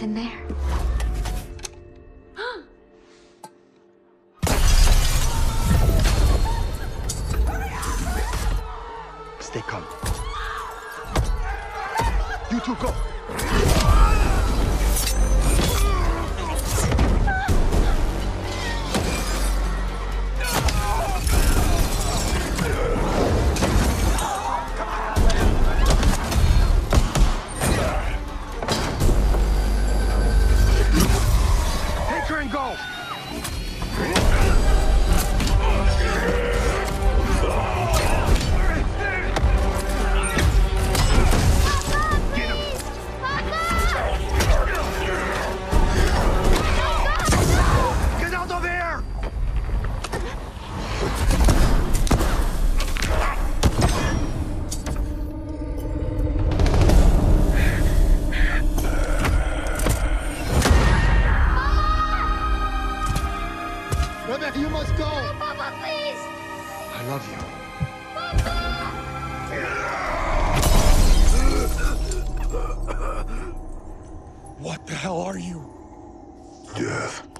What's in there? Stay calm. You two go. Love you. What the hell are you? Death.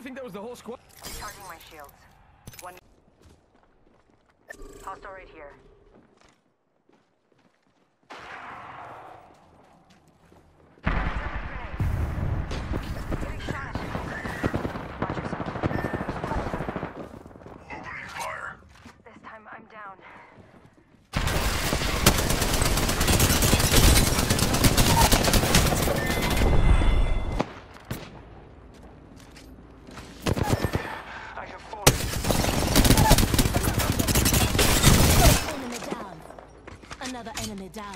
I think that was the whole squad. Charging my shields. One. Hostile right here. Another enemy down.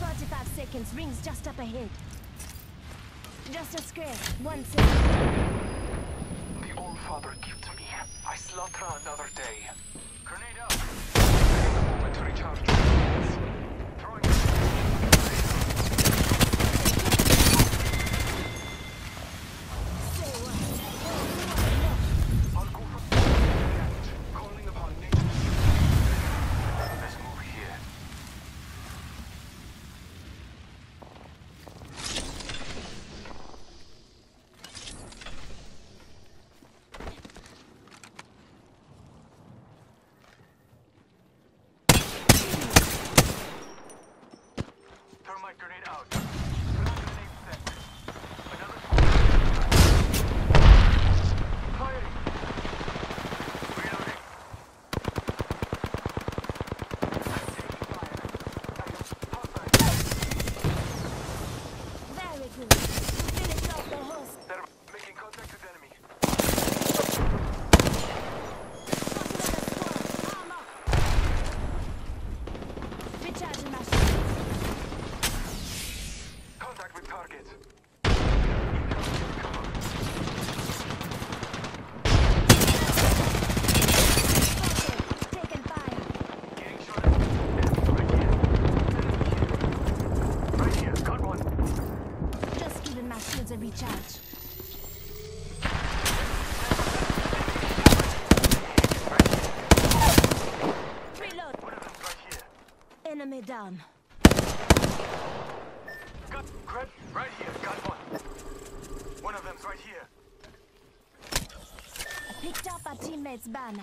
45 seconds. Rings just up ahead. Just a square. One second. The All Father to me. I slaughter another day. Grenade out. Moment to recharge. Very good. Finish off the host. They're making contact with enemy. Recharging my shields. Contact with target. Taking fire. Getting shot at. Right here. Right here. Got one. Just giving my shields a recharge. Reload. One of them's right here. Enemy down. Got grab. Right here. Got one. One of them's right here. I picked up our teammate's banner.